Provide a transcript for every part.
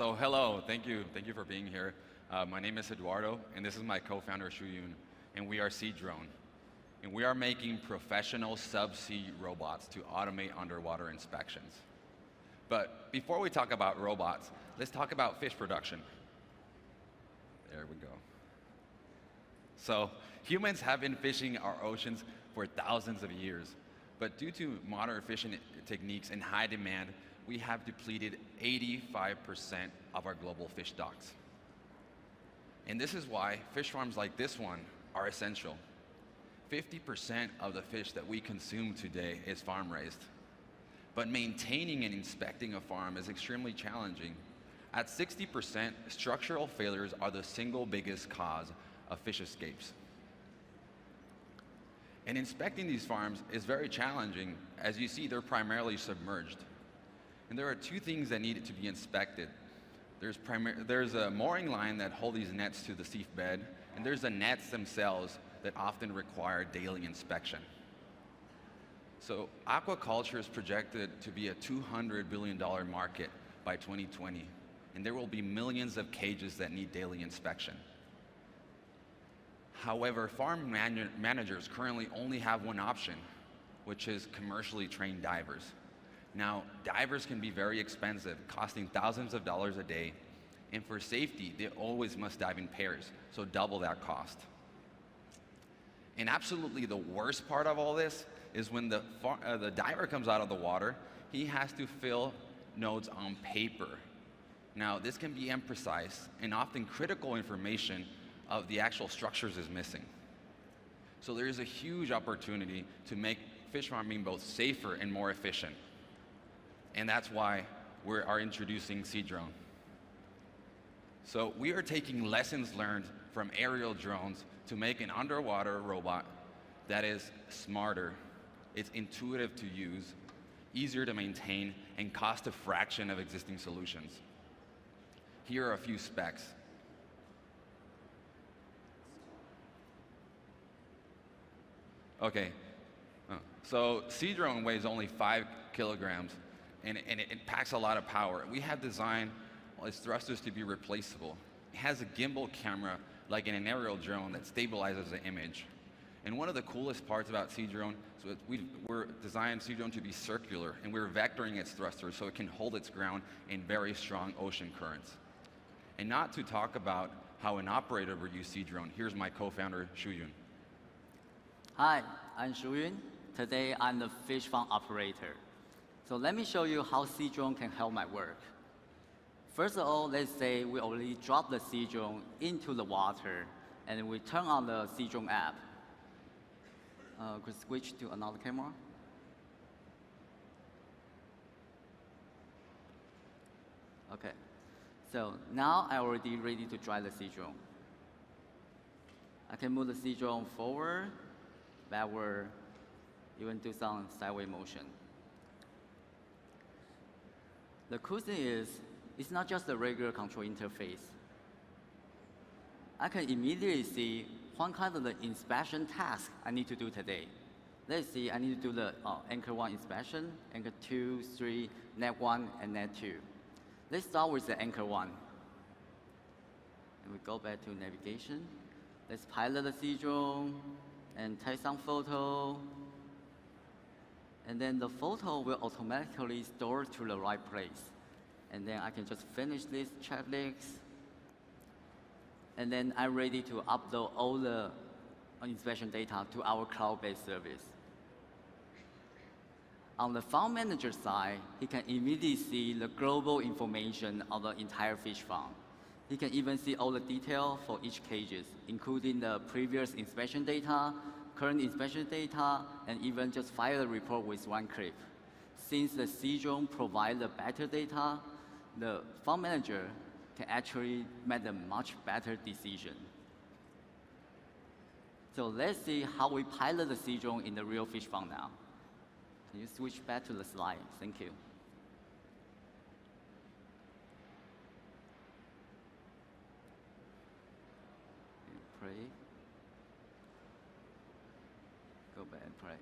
So hello, thank you, thank you for being here. Uh, my name is Eduardo, and this is my co-founder Shuyun, and we are SeaDrone. And we are making professional subsea robots to automate underwater inspections. But before we talk about robots, let's talk about fish production. There we go. So humans have been fishing our oceans for thousands of years, but due to modern fishing techniques and high demand, we have depleted 85% of our global fish stocks. And this is why fish farms like this one are essential. 50% of the fish that we consume today is farm raised. But maintaining and inspecting a farm is extremely challenging. At 60%, structural failures are the single biggest cause of fish escapes. And inspecting these farms is very challenging. As you see, they're primarily submerged. And there are two things that need to be inspected. There's, there's a mooring line that holds these nets to the seabed, bed, and there's the nets themselves that often require daily inspection. So aquaculture is projected to be a $200 billion market by 2020, and there will be millions of cages that need daily inspection. However, farm man managers currently only have one option, which is commercially trained divers. Now, divers can be very expensive, costing thousands of dollars a day, and for safety, they always must dive in pairs, so double that cost. And absolutely the worst part of all this is when the, uh, the diver comes out of the water, he has to fill notes on paper. Now, this can be imprecise, and often critical information of the actual structures is missing. So there is a huge opportunity to make fish farming both safer and more efficient. And that's why we are introducing SeaDrone. So we are taking lessons learned from aerial drones to make an underwater robot that is smarter, it's intuitive to use, easier to maintain, and cost a fraction of existing solutions. Here are a few specs. Okay, so SeaDrone weighs only five kilograms, and, and it, it, packs a lot of power. We have designed its thrusters to be replaceable. It has a gimbal camera like in an aerial drone that stabilizes the image. And one of the coolest parts about SeaDrone is we, we're designed SeaDrone to be circular, and we're vectoring its thrusters so it can hold its ground in very strong ocean currents. And not to talk about how an operator would use SeaDrone, here's my co-founder, Shuyun. Hi, I'm Shuyun. Today, I'm the fish farm operator. So let me show you how SeaDrone can help my work. First of all, let's say we already dropped the SeaDrone into the water and we turn on the SeaDrone app. Uh, could switch to another camera? Okay, so now I already ready to drive the SeaDrone. I can move the SeaDrone forward, backward, even do some sideways motion. The cool thing is it's not just a regular control interface. I can immediately see what kind of the inspection task I need to do today. Let's see, I need to do the uh, anchor one inspection, anchor two, three, net one, and net two. Let's start with the anchor one. And we go back to navigation. Let's pilot the SeaDrone and take some photo. And then the photo will automatically store to the right place and then I can just finish this checklist. And then I'm ready to upload all the inspection data to our cloud-based service. On the farm manager side, he can immediately see the global information of the entire fish farm. He can even see all the detail for each cages, including the previous inspection data, current inspection data, and even just file the report with one click. Since the SeaDrone provides the better data, the farm manager can actually make a much better decision. So let's see how we pilot the SeaDrone in the real fish farm now. Can you switch back to the slide? Thank you. Pray. Go back.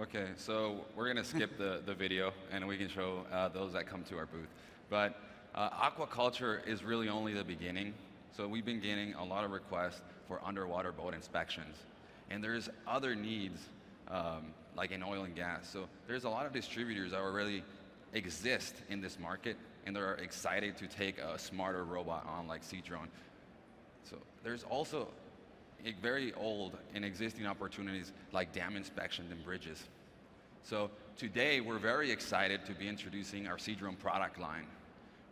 Okay, so we're gonna skip the, the video and we can show uh, those that come to our booth. But uh, aquaculture is really only the beginning. So we've been getting a lot of requests for underwater boat inspections. And there's other needs, um, like in oil and gas. So there's a lot of distributors that already exist in this market and they're excited to take a smarter robot on like SeaDrone. So there's also very old and existing opportunities like dam inspections and bridges. So today we're very excited to be introducing our SeaDrone product line.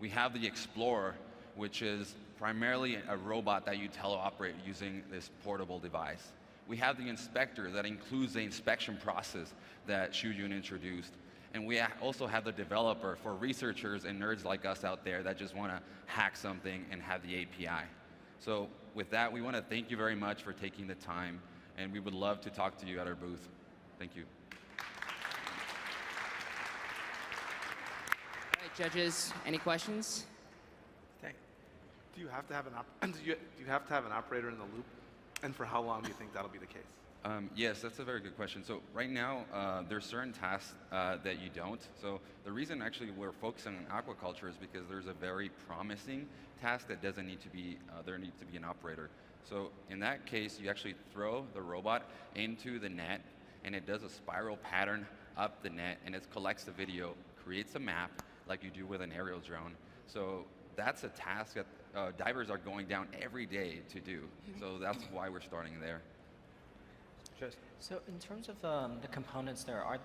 We have the Explorer, which is primarily a robot that you teleoperate using this portable device. We have the Inspector that includes the inspection process that Shujun introduced. And we also have the developer for researchers and nerds like us out there that just want to hack something and have the API. So with that, we want to thank you very much for taking the time, and we would love to talk to you at our booth. Thank you. All right, judges, any questions? Thank. Do you have to have an op- do you, do you have to have an operator in the loop? And for how long do you think that'll be the case? Um, yes, that's a very good question. So right now, uh, there's certain tasks uh, that you don't. So the reason actually we're focusing on aquaculture is because there's a very promising task that doesn't need to be, uh, there needs to be an operator. So in that case, you actually throw the robot into the net and it does a spiral pattern up the net and it collects the video, creates a map like you do with an aerial drone. So that's a task that uh, divers are going down every day to do. So that's why we're starting there. Just So in terms of um, the components there, are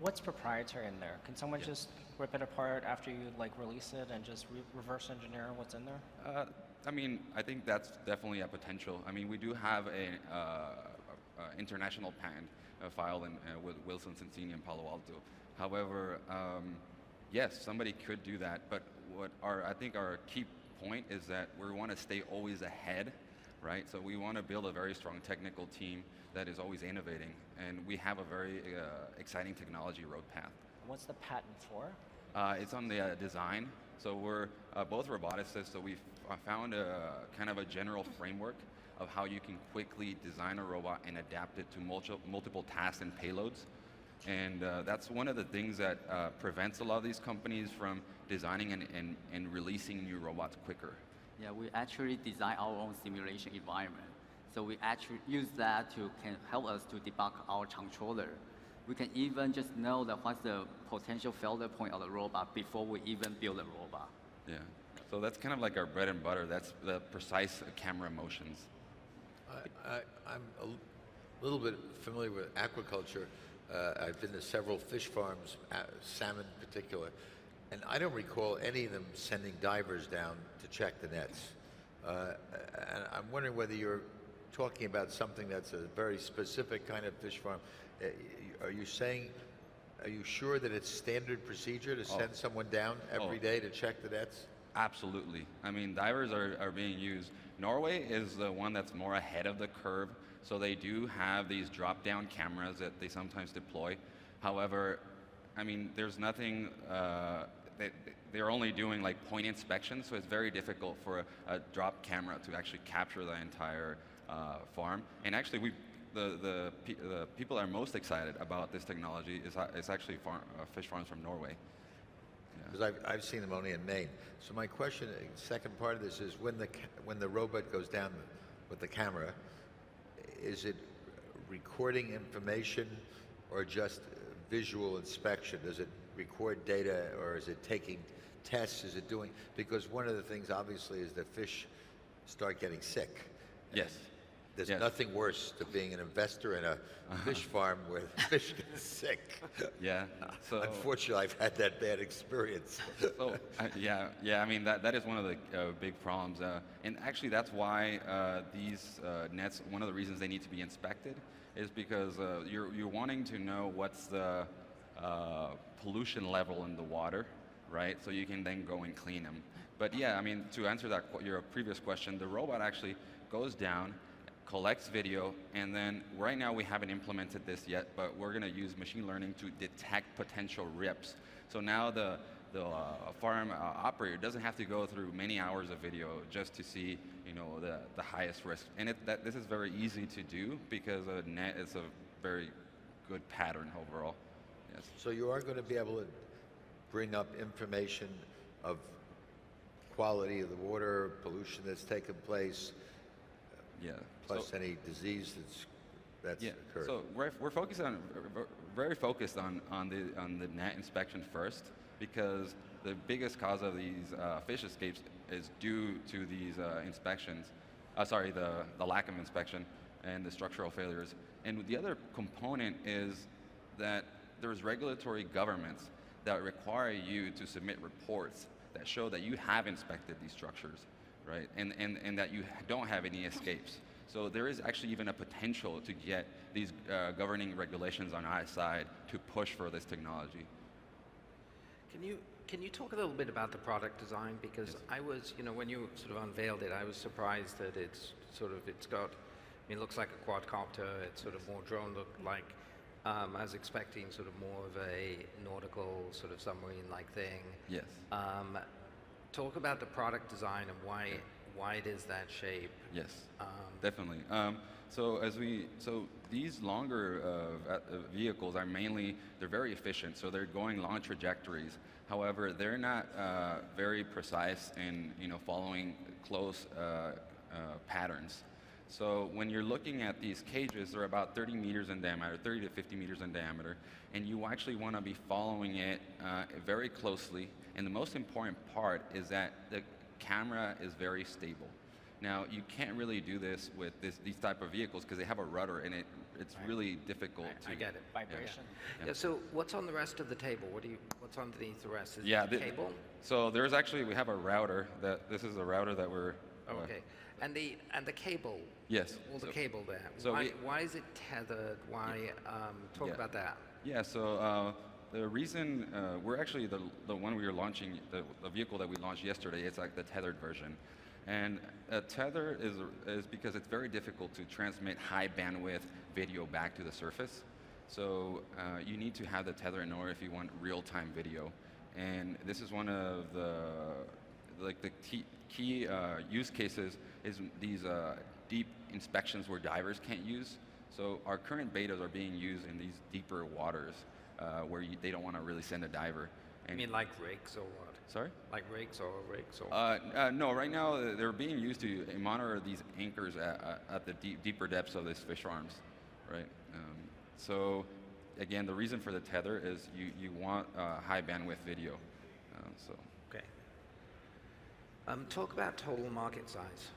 what's proprietary in there? Can someone Yeah. just rip it apart after you like release it and just re- reverse engineer what's in there? Uh, I mean, I think that's definitely a potential. I mean, we do have an uh, uh, international patent uh, filed in, uh, with Wilson Sonsini and Palo Alto. However, um, yes, somebody could do that. But what our I think our key point is that we want to stay always ahead, right? So we want to build a very strong technical team that is always innovating, and we have a very uh, exciting technology road path. What's the patent for? Uh, it's on the uh, design. So we're uh, both roboticists, so we've uh, found a kind of a general framework of how you can quickly design a robot and adapt it to multi- multiple tasks and payloads. And uh, that's one of the things that uh, prevents a lot of these companies from designing and, and, and releasing new robots quicker. Yeah, we actually design our own simulation environment. So we actually use that to can help us to debug our controller. We can even just know that what's the potential failure point of the robot before we even build the robot. Yeah. So that's kind of like our bread and butter. That's the precise camera motions. I, I, I'm a little bit familiar with aquaculture. Uh, I've been to several fish farms, uh, salmon in particular, and I don't recall any of them sending divers down to check the nets. Uh, and I'm wondering whether you're talking about something that's a very specific kind of fish farm. Uh, Are you saying, are you sure that it's standard procedure to send someone down every Oh. day to check the nets? Absolutely. I mean, divers are, are being used. Norway is the one that's more ahead of the curve, so they do have these drop down cameras that they sometimes deploy. However, I mean, there's nothing, uh, they, they're only doing like point inspection, so it's very difficult for a, a drop camera to actually capture the entire uh, farm. And actually, we the, the, pe- the people that are most excited about this technology is, uh, is actually farm, uh, fish farms from Norway. Because I've, I've seen them only in Maine. So my question, uh, second part of this is when the, when the robot goes down with the camera, is it recording information or just visual inspection? Does it record data or is it taking tests? Is it doing, because one of the things obviously is that fish start getting sick. Yes. There's Yes. nothing worse than being an investor in a fish farm where fish get sick. Yeah. So Unfortunately, I've had that bad experience. So uh, yeah, yeah. I mean that that is one of the uh, big problems, uh, and actually that's why uh, these uh, nets. One of the reasons they need to be inspected is because uh, you're you're wanting to know what's the uh, pollution level in the water, right? So you can then go and clean them. But yeah, I mean to answer that your previous question, the robot actually goes down, collects video, and then right now we haven't implemented this yet, but we're going to use machine learning to detect potential rips. So now the the uh, farm uh, operator doesn't have to go through many hours of video just to see, you know, the, the highest risk. And it, that, this is very easy to do because a net is a very good pattern overall. Yes. So you are going to be able to bring up information of quality of the water, pollution that's taken place, Yeah. plus So- any disease that's that's Yeah, occurred. so we're, we're focused on we're very focused on, on the on the net inspection first because the biggest cause of these uh, fish escapes is due to these uh, inspections. Uh, sorry, the the lack of inspection and the structural failures. And the other component is that there's regulatory governments that require you to submit reports that show that you have inspected these structures, right? And, and, and that you don't have any escapes. So there is actually even a potential to get these uh, governing regulations on our side to push for this technology. Can you can you talk a little bit about the product design because I was you know when you sort of unveiled it I was surprised that it's sort of it's got I mean, it looks like a quadcopter it's sort of more drone look like um, I was expecting sort of more of a nautical sort of submarine like thing. Yes. Um, talk about the product design and why why it is that shape. Yes, Um, definitely. Um, so as we, so these longer uh, uh, vehicles are mainly, they're very efficient, so they're going long trajectories. However, they're not uh, very precise in, you know, following close uh, uh, patterns. So when you're looking at these cages, they're about 30 meters in diameter, 30 to 50 meters in diameter, and you actually want to be following it uh, very closely. And the most important part is that the camera is very stable. Now you can't really do this with this, these type of vehicles because they have a rudder and it it's really difficult to. I get it. Vibration. Yeah. Yeah. So what's on the rest of the table? What do you what's underneath the rest? Is Yeah, it the- cable? So there's actually we have a router that this is a router that we're. Okay. And the and the cable. Yes. Well, the so- cable there. so why, we- why is it tethered? Why? Um, talk Yeah. about that. Yeah, so uh, the reason uh, we're actually the, the one we were launching, the, the vehicle that we launched yesterday, it's like the tethered version. And a tether is, is because it's very difficult to transmit high bandwidth video back to the surface. So uh, you need to have the tether in order if you want real-time video. And this is one of the like the key, uh, use cases is these uh, deep inspections where divers can't use. So our current betas are being used in these deeper waters uh, where you, they don't want to really send a diver. I mean, like rigs or what? sorry? Like rigs or rigs or? Uh, uh, no, right now uh, they're being used to monitor these anchors at, at- at the deep, deeper depths of these fish farms, right? Um, so again, the reason for the tether is you, you want uh, high bandwidth video. Uh, so. Um, talk about total market size.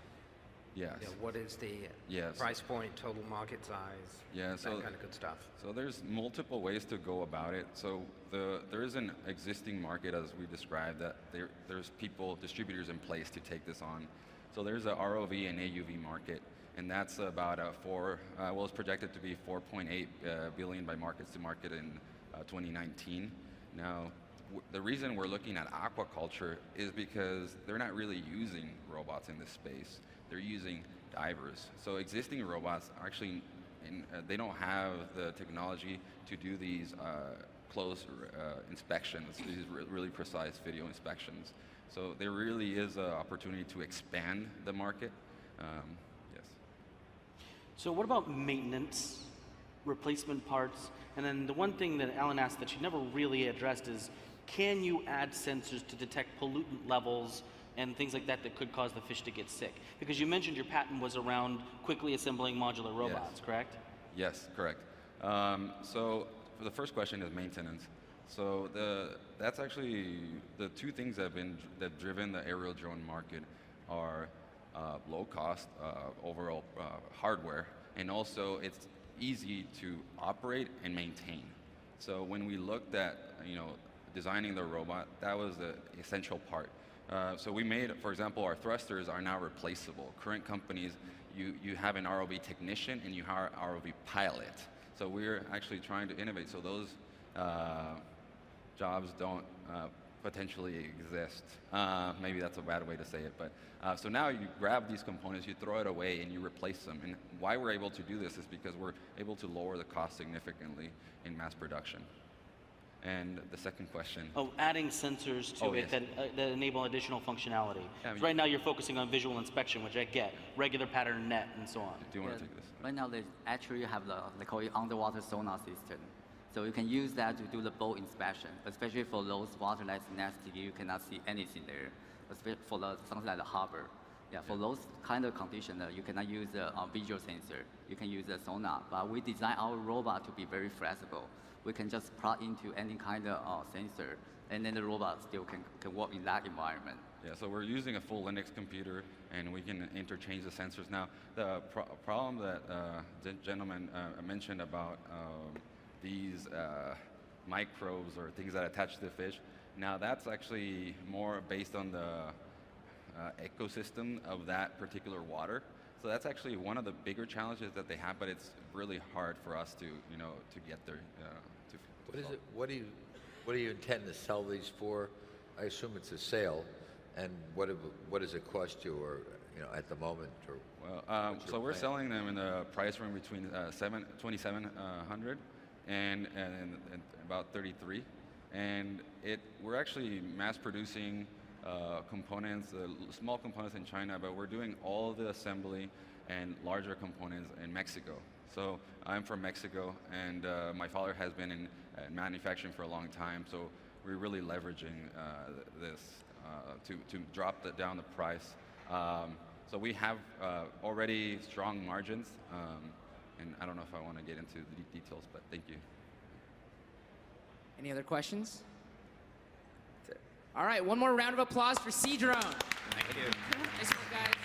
yes. Yeah, what is the Yes. price point, total market size? Yeah, that kind of good stuff. So there's multiple ways to go about it. So the there is an existing market as we described that there there's people distributors in place to take this on. So there's a ROV and AUV market, and that's about a four. Uh, well, it's projected to be 4.8 uh, billion by MarketsandMarkets in uh, 2019. Now. The reason we're looking at aquaculture is because they're not really using robots in this space. They're using divers. So existing robots actually and uh, they don't have the technology to do these uh, close uh, inspections, these re- really precise video inspections. So there really is an opportunity to expand the market. Um, yes. So what about maintenance, replacement parts? And then the one thing that Alan asked that you never really addressed is, can you add sensors to detect pollutant levels and things like that that could cause the fish to get sick? Because you mentioned your patent was around quickly assembling modular robots, correct? Yes, correct. Um, so for the first question is maintenance. So the that's actually the two things that have been that driven the aerial drone market are uh, low cost uh, overall uh, hardware, and also it's easy to operate and maintain. So when we looked at you know designing the robot, that was the essential part. Uh, so we made, for example, our thrusters are now replaceable. Current companies, you, you have an ROV technician and you hire an ROV pilot. So we're actually trying to innovate so those uh, jobs don't uh, potentially exist. Uh, maybe that's a bad way to say it, but uh, so now you grab these components, you throw it away, and you replace them. And why we're able to do this is because we're able to lower the cost significantly in mass production. And the second question. Oh, adding sensors to Oh, it yes. that, uh, that enable additional functionality. Yeah, 'Cause you- right now you're focusing on visual inspection, which I get, regular pattern net and so on. Do you want Yeah, to take this? Right now, they actually have the, they call it underwater sonar system. So you can use that to do the boat inspection, especially for those water that's nasty, you cannot see anything there. Especially for the, something like the harbor. Yeah, for those kind of conditions, uh, you cannot use a uh, visual sensor. You can use a sonar, but we design our robot to be very flexible. We can just plug into any kind of uh, sensor, and then the robot still can, can work in that environment. Yeah, so we're using a full Linux computer, and we can interchange the sensors. Now, the pro- problem that uh, the gentleman uh, mentioned about um, these uh, microbes or things that attach to the fish, now that's actually more based on the ecosystem of that particular water. So that's actually one of the bigger challenges that they have, but it's really hard for us to, you know, to get there. Uh, to, What is it, what do you, what do you intend to sell these for? I assume it's a sale, and what, it- what does it cost you, or, you know, at the moment, or? Well, um, so your we're selling them in the price range between uh, seven, 2700 and, and, and about 33. And it, we're actually mass producing uh, components, uh, small components in China, but we're doing all the assembly and larger components in Mexico. So I'm from Mexico, and uh, my father has been in uh, manufacturing for a long time. So we're really leveraging uh, this to, to drop the, down the price. Um, so we have already strong margins, um, and I don't know if I want to get into the details, but thank you. Any other questions? All right, one more round of applause for SeaDrone. Thank you. Nice guys.